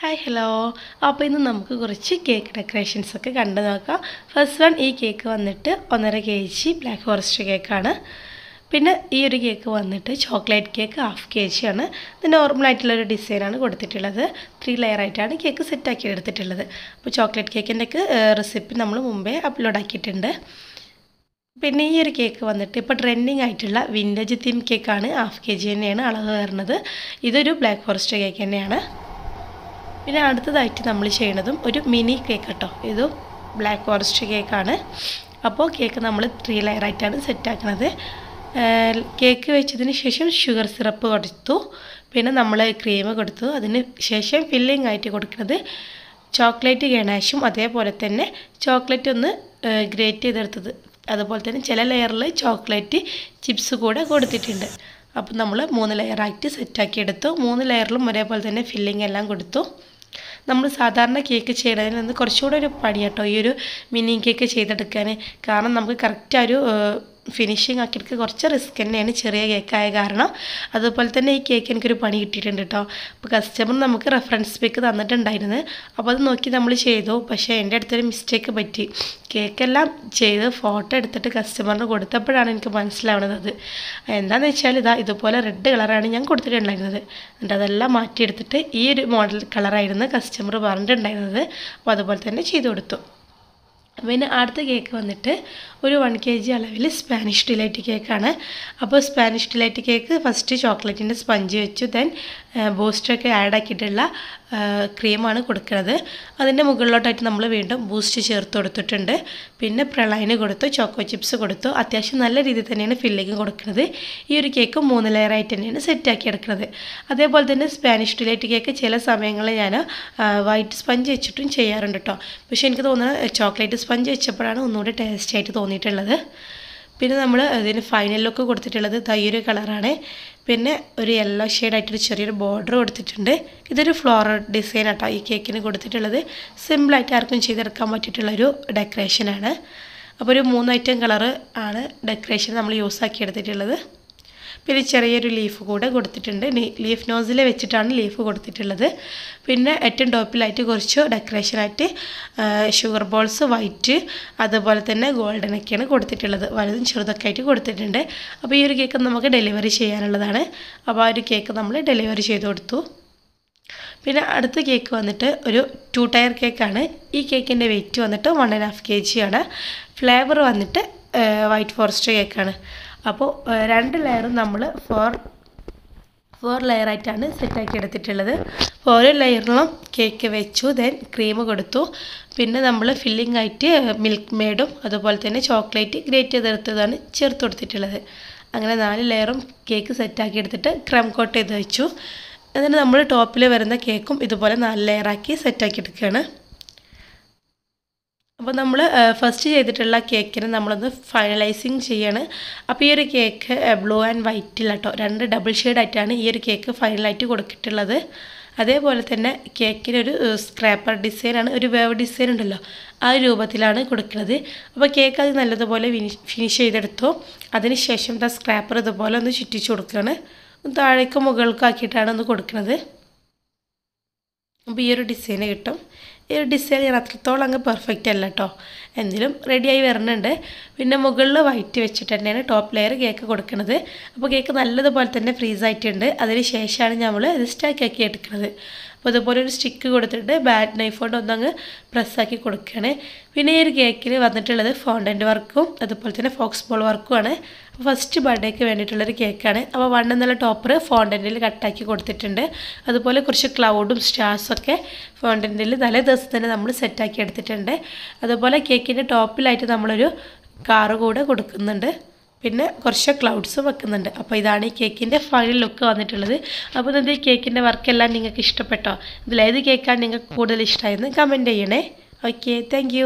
Hi hello അപ്പോൾ ഇന്ന് നമുക്ക് കുറച്ച് കേക്ക് ഡെക്കറേഷൻസ് ഒക്കെ കണ്ടു നോക്കാം. ഫസ്റ്റ് വൺ ഈ കേക്ക് വന്നിട്ട് ഒന്നര കെ ജി ബ്ലാക്ക് ഫോറസ്റ്റ് കേക്കാണ് പിന്നെ ഈ ഒരു കേക്ക് വന്നിട്ട് chocolate cake half K G ആണ്. ഇത് നോർമലായിട്ടുള്ളൊരു ഡിസൈനാണ് കൊടുത്തിട്ടുള്ളത്. ത്രീ ലെയർ ആയിട്ടാണ് കേക്ക് സെറ്റാക്കി എടുത്തിട്ടുള്ളത്. അപ്പോൾ ചോക്ലേറ്റ് കേക്കിന്റെ ഒക്കെ റെസിപ്പി നമ്മൾ മുമ്പേ അപ്ലോഡ് ആക്കിയിട്ടുണ്ട്. പിന്നെ ഈ ഒരു കേക്ക് വന്നിട്ട് ഇപ്പോൾ ട്രെൻഡിങ് ആയിട്ടുള്ള വിന്റേജ് തീം കേക്കാണ് ഹാഫ് കെ ജി തന്നെയാണ് അളവ് വരുന്നത്. ഇതൊരു ബ്ലാക്ക് ഫോറസ്റ്റ് കേക്ക് തന്നെയാണ്. പിന്നെ അടുത്തതായിട്ട് നമ്മൾ ചെയ്യണതും ഒരു മിനി കേക്ക് കേട്ടോ ഇത് ബ്ലാക്ക് ഫോറസ്റ്റ് കേക്കാണ് അപ്പോൾ കേക്ക് നമ്മൾ ത്രീ ലെയറായിട്ടാണ് സെറ്റാക്കുന്നത് കേക്ക് വെച്ചതിന് ശേഷം ഷുഗർ സിറപ്പ് കൊടുത്തു. പിന്നെ നമ്മൾ ക്രീം കൊടുത്തു. അതിന് ശേഷം ഫില്ലിംഗ് ആയിട്ട് കൊടുക്കുന്നത് ചോക്ലേറ്റ് ഗണാഷും അതേപോലെ തന്നെ ചോക്ലേറ്റ് ഒന്ന് ഗ്രേറ്റ് ചെയ്തെടുത്തത്. അതുപോലെ തന്നെ ചില ലെയറിൽ ചോക്ലേറ്റ് ചിപ്സ് കൂടെ കൊടുത്തിട്ടുണ്ട്. അപ്പോൾ നമ്മൾ മൂന്ന് ലെയറായിട്ട് സെറ്റാക്കി എടുത്തു. മൂന്ന് ലെയറിലും ഒരേപോലെ തന്നെ ഫില്ലിംഗ് എല്ലാം കൊടുത്തു. നമ്മൾ സാധാരണ കേക്ക് ചെയ്യണതിൽ നിന്ന് കുറച്ചുകൂടെ ഒരു പണിയാട്ടോ ഈ ഒരു മിനി കേക്ക് ചെയ്തെടുക്കാൻ കാരണം നമുക്ക് കറക്റ്റ് ആ ഒരു ഫിനിഷിങ് എനിക്ക് കുറച്ച് റിസ്ക് തന്നെയാണ് ചെറിയ കേക്കായ കാരണം. അതുപോലെ തന്നെ ഈ കേക്ക് എനിക്കൊരു പണി കിട്ടിയിട്ടുണ്ട് കേട്ടോ അപ്പോൾ കസ്റ്റമർ നമുക്ക് റെഫറൻസ് പിക്ക് തന്നിട്ടുണ്ടായിരുന്നു. അപ്പോൾ അത് നോക്കി നമ്മൾ ചെയ്തു. പക്ഷേ എന്റെ അടുത്തൊരു മിസ്റ്റേക്ക് പറ്റി. കേക്കെല്ലാം ചെയ്ത് ഫോട്ടോ എടുത്തിട്ട് കസ്റ്റമറിന് കൊടുത്തപ്പോഴാണ് എനിക്ക് മനസ്സിലാവുന്നത് അത്. എന്താണെന്ന് വെച്ചാൽ ഇതാ ഇതുപോലെ റെഡ് കളറാണ് ഞാൻ കൊടുത്തിട്ടുണ്ടായിരുന്നത്. എന്നിട്ട് അതെല്ലാം മാറ്റിയെടുത്തിട്ട് ഈ ഒരു മോഡൽ കളറായിരുന്നു കസ്റ്റമർ പറഞ്ഞിട്ടുണ്ടായിരുന്നത്. അപ്പോൾ അതുപോലെ തന്നെ ചെയ്തു കൊടുത്തു. പിന്നെ അടുത്ത കേക്ക് വന്നിട്ട് ഒരു വൺ കെ ജി അളവിൽ സ്പാനിഷ് ഡിലൈറ്റ് കേക്കാണ് അപ്പോൾ സ്പാനിഷ് ഡിലൈറ്റ് കേക്ക് ഫസ്റ്റ് ചോക്ലേറ്റിന്റെ സ്പഞ്ച് വെച്ചു ദെൻ ബൂസ്റ്റൊക്കെ ആഡ് ആക്കിയിട്ടുള്ള ക്രീമാണ് കൊടുക്കുന്നത്. അതിന്റെ മുകളിലോട്ടായിട്ട് നമ്മൾ വീണ്ടും ബൂസ്റ്റ് ചേർത്ത് കൊടുത്തിട്ടുണ്ട്. പിന്നെ പ്രളയന് കൊടുത്തു ചോക്കോ ചിപ്സ് കൊടുത്തു. അത്യാവശ്യം നല്ല രീതിയിൽ തന്നെയാണ് ഫില്ലിങ് കൊടുക്കുന്നത്. ഈ ഒരു കേക്ക് മൂന്ന് ലെയറായിട്ട് തന്നെയാണ് സെറ്റാക്കി എടുക്കുന്നത്. അതേപോലെ തന്നെ സ്പാനിഷ് ഡിലൈറ്റ് കേക്ക് ചില സമയങ്ങളിൽ ഞാൻ വൈറ്റ് സ്പഞ്ച് വെച്ചിട്ടും ചെയ്യാറുണ്ട് കേട്ടോ പക്ഷേ എനിക്ക് തോന്നുന്നത് ചോക്ലേറ്റ് സ്പഞ്ച് വെച്ചപ്പോഴാണ് ഒന്നുകൂടി ടേസ്റ്റ് ആയിട്ട് തോന്നിയിട്ടുള്ളത്. പിന്നെ നമ്മൾ ഇതിന് ഫൈനൽ ലുക്ക് കൊടുത്തിട്ടുള്ളത് തയ്യൊരു കളറാണ് പിന്നെ ഒരു യെല്ലോ ഷെയ്ഡായിട്ടൊരു ചെറിയൊരു ബോർഡർ കൊടുത്തിട്ടുണ്ട്. ഇതൊരു ഫ്ലോറൽ ഡിസൈൻ ആട്ടോ ഈ കേക്കിന് കൊടുത്തിട്ടുള്ളത്. സിമ്പിളായിട്ട് ആർക്കും ചെയ്തെടുക്കാൻ പറ്റിയിട്ടുള്ളൊരു ഡെക്കറേഷനാണ് അപ്പോൾ ഒരു മൂന്ന് ഐറ്റം കളറ് ആണ് ഡെക്കറേഷൻ നമ്മൾ യൂസ് ആക്കി എടുത്തിട്ടുള്ളത്. പിന്നെ ചെറിയൊരു ലീഫ് കൂടെ കൊടുത്തിട്ടുണ്ട്. ലീഫ് നോസിൽ വെച്ചിട്ടാണ് ലീഫ് കൊടുത്തിട്ടുള്ളത്. പിന്നെ ഏറ്റവും ടോപ്പിലായിട്ട് കുറച്ച് ഡെക്കറേഷനായിട്ട് ഷുഗർ ബോൾസ് വൈറ്റ് അതുപോലെ തന്നെ ഗോൾഡൻ ഒക്കെയാണ് കൊടുത്തിട്ടുള്ളത്. വലുതും ചെറുതൊക്കെ ആയിട്ട് കൊടുത്തിട്ടുണ്ട്. അപ്പോൾ ഈ ഒരു കേക്ക് നമുക്ക് ഡെലിവറി ചെയ്യാനുള്ളതാണ്. അപ്പോൾ ആ ഒരു കേക്ക് നമ്മൾ ഡെലിവറി ചെയ്ത് കൊടുത്തു. പിന്നെ അടുത്ത കേക്ക് വന്നിട്ട് ഒരു ടു ടയർ കേക്കാണ് ഈ കേക്കിന്റെ വെയിറ്റ് വന്നിട്ട് വൺ ആൻഡ് ഹാഫ് കെ ജിയാണ് ഫ്ലേവർ വന്നിട്ട് വൈറ്റ് ഫോറസ്റ്റ് കേക്കാണ് അപ്പോൾ രണ്ട് ലെയറും നമ്മൾ ഫോർ ഫോർ ലെയറായിട്ടാണ് സെറ്റാക്കി എടുത്തിട്ടുള്ളത്. ഓരോ ലെയറിലും കേക്ക് വെച്ചു ദെൻ ക്രീം കൊടുത്തു. പിന്നെ നമ്മൾ ഫില്ലിംഗ് ആയിട്ട് മിൽക്ക് മെയ്ഡും അതുപോലെ തന്നെ ചോക്ലേറ്റ് ഗ്രേറ്റ് ചെയ്തെടുത്തതാണ് ചേർത്ത് കൊടുത്തിട്ടുള്ളത്. അങ്ങനെ നാല് ലെയറും കേക്ക് സെറ്റാക്കി എടുത്തിട്ട് ക്രം കോട്ട് ചെയ്ത് വെച്ചു. എന്നിട്ട് നമ്മൾ ടോപ്പിൽ വരുന്ന കേക്കും ഇതുപോലെ നാല് ലെയറാക്കി സെറ്റാക്കി എടുക്കുകയാണ്. അപ്പോൾ നമ്മൾ ഫസ്റ്റ് ചെയ്തിട്ടുള്ള കേക്കിന് നമ്മളൊന്ന് ഫൈനലൈസിങ് ചെയ്യാണ്. അപ്പോൾ ഈ ഒരു കേക്ക് ബ്ലൂ ആൻഡ് വൈറ്റിൽ കേട്ടോ രണ്ട് ഡബിൾ ഷെയ്ഡായിട്ടാണ് ഈ ഒരു കേക്ക് ഫൈനലായിട്ട് കൊടുത്തിട്ടുള്ളത്. അതേപോലെ തന്നെ കേക്കിനൊരു സ്ക്രാപ്പർ ഡിസൈനാണ് ഒരു വേവ് ഡിസൈൻ ഉണ്ടല്ലോ ആ രൂപത്തിലാണ് കൊടുക്കുന്നത്. അപ്പോൾ കേക്ക് അത് നല്ലതുപോലെ ഫിനിഷ് ചെയ്തെടുത്തു. അതിനുശേഷം ദ സ്ക്രാപ്പർ ഇതുപോലെ ഒന്ന് ചുറ്റിച്ച് കൊടുക്കുകയാണ്. താഴേക്ക് മുകൾക്കാക്കിയിട്ടാണ് ഒന്ന് കൊടുക്കുന്നത്. അപ്പോൾ ഈ ഒരു ഡിസൈന് കിട്ടും. ഈ ഒരു ഡിസൈൻ ഞാൻ അത്രത്തോളം അങ്ങ് പെർഫെക്റ്റ് അല്ല കേട്ടോ എന്തെങ്കിലും റെഡിയായി വരുന്നുണ്ട് പിന്നെ മുകളിൽ വൈറ്റ് വെച്ചിട്ട് തന്നെയാണ് ടോപ്പ് ലെയർ കേക്ക് കൊടുക്കുന്നത് അപ്പോൾ കേക്ക് നല്ലതുപോലെ തന്നെ ഫ്രീസ് ആയിട്ടുണ്ട്. അതിന് ശേഷമാണ് നമ്മൾ ഇത് സ്റ്റാക്കാക്കി എടുക്കുന്നത് അപ്പോൾ അതുപോലെ ഒരു സ്റ്റിക്ക് കൊടുത്തിട്ട് ബാറ്റ് നൈഫ് കൊണ്ട് ഒന്നങ്ങ് പ്രസ്സാക്കി കൊടുക്കുകയാണ് പിന്നെ ഈ ഒരു കേക്കിൽ വന്നിട്ടുള്ളത് ഫോണ്ടന്റ് വർക്കും അതുപോലെ തന്നെ ഫോക്സ് ബോൾ വർക്കുമാണ് ഫസ്റ്റ് ബർത്ത്ഡേക്ക് വേണ്ടിയിട്ടുള്ളൊരു കേക്കാണ് അപ്പോൾ വൺ എന്നുള്ള ടോപ്പർ ഫോണ്ടന്റിൽ കട്ടാക്കി കൊടുത്തിട്ടുണ്ട്. അതുപോലെ കുറച്ച് ക്ലൗഡും സ്റ്റാർസൊക്കെ ഫോണ്ടന്റിൽ തലേ ദിവസം തന്നെ നമ്മൾ സെറ്റാക്കി എടുത്തിട്ടുണ്ട്. അതുപോലെ കേക്കിന്റെ ടോപ്പിലായിട്ട് നമ്മളൊരു കാറ് കൂടെ കൊടുക്കുന്നുണ്ട്. പിന്നെ കുറച്ച് ക്ലൗഡ്സ് വെക്കുന്നുണ്ട്. അപ്പോൾ ഇതാണ് ഈ കേക്കിന്റെ ഫൈനൽ ലുക്ക് വന്നിട്ടുള്ളത്. അപ്പോൾ ഇന്നത്തെ കേക്കിന്റെ വർക്കെല്ലാം നിങ്ങൾക്ക് ഇഷ്ടപ്പെട്ടോ? ഇതിലേത് കേക്കാണ് നിങ്ങൾക്ക് കൂടുതൽ ഇഷ്ടമായെന്ന് കമന്റ് ചെയ്യണേ. Okay thank